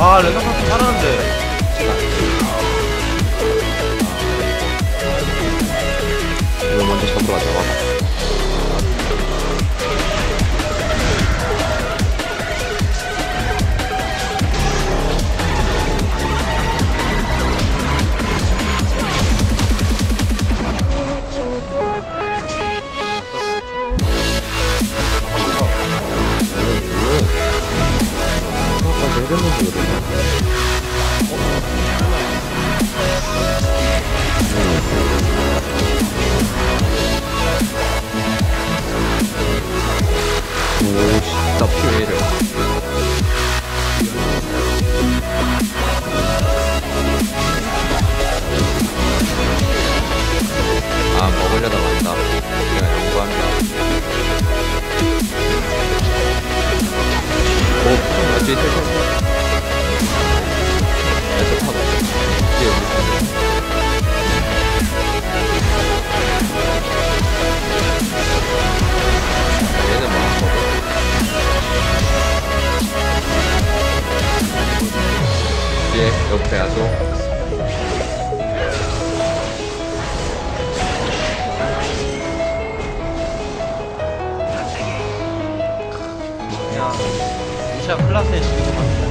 아 레나사스 살았는데 全部仕事おーし、ダッシュエール。Thank you. 뒤에 옆에 아소 그냥 클라스에 지는 것 같아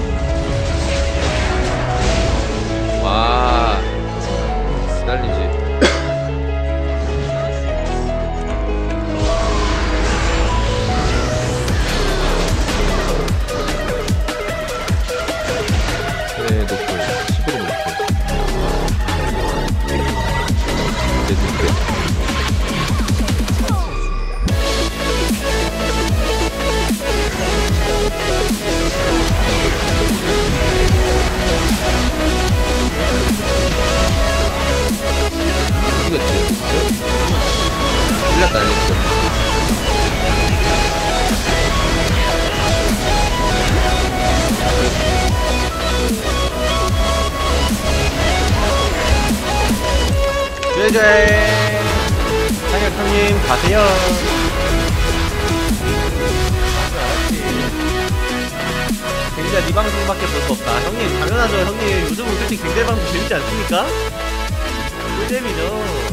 일났다 일났어 쟤쟤 상혁 형님 가세요. 갱자 네 방송밖에 볼 수 없다. 형님 당연하죠. 형님 요즘은 솔직히 갱자 방송 재밌지 않습니까? 꿀잼이죠